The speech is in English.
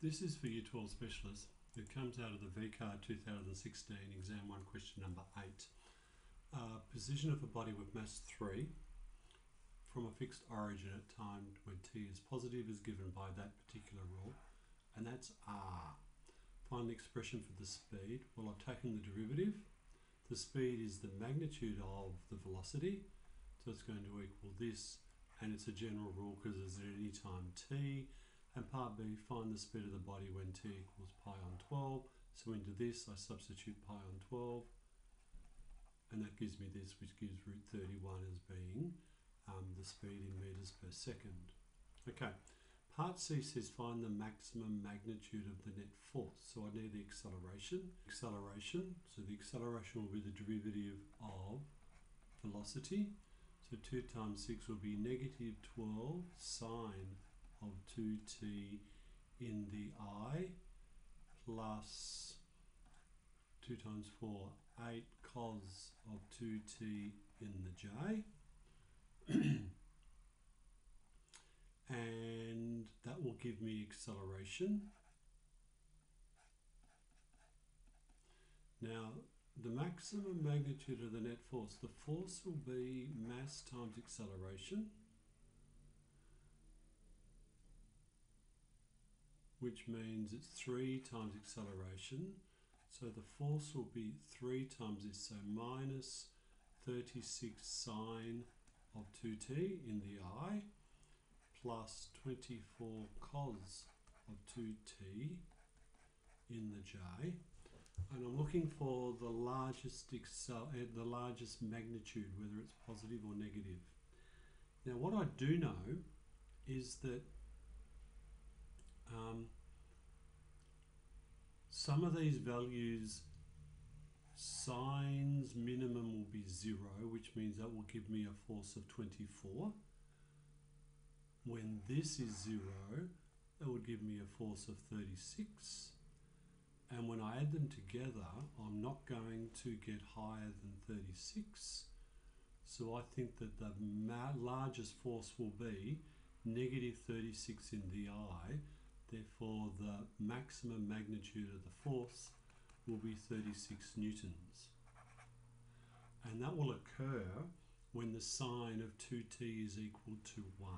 This is for Year 12 specialists. It comes out of the VCAA 2016 exam 1 question number 8. Uh, position of a body with mass 3 from a fixed origin at time when t is positive is given by that particular rule and that's r. Find the expression for the speed. Well I've taken the derivative. The speed is the magnitude of the velocity so it's going to equal this and it's a general rule because it's at any time t and part B, find the speed of the body when t equals pi on 12. So into this, I substitute pi on 12, and that gives me this, which gives root 31 as being um, the speed in meters per second. Okay, part C says find the maximum magnitude of the net force. So I need the acceleration. Acceleration, so the acceleration will be the derivative of velocity. So 2 times 6 will be negative 12 sine of 2t in the i plus 2 times 4, 8 cos of 2t in the j. and that will give me acceleration. Now, the maximum magnitude of the net force, the force will be mass times acceleration. Which means it's 3 times acceleration. So the force will be 3 times this, so minus 36 sine of 2t in the i plus 24 cos of 2t in the j. And I'm looking for the largest excel, uh, the largest magnitude, whether it's positive or negative. Now what I do know is that um, some of these values sines minimum will be zero which means that will give me a force of 24 when this is zero that would give me a force of 36 and when I add them together I'm not going to get higher than 36 so I think that the largest force will be negative 36 in the i Therefore, the maximum magnitude of the force will be 36 newtons. And that will occur when the sine of 2t is equal to 1.